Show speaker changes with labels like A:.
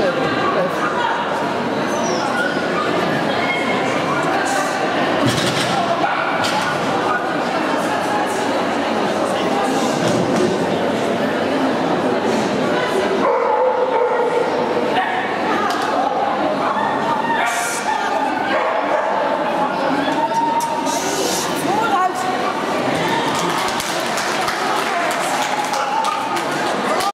A: serving.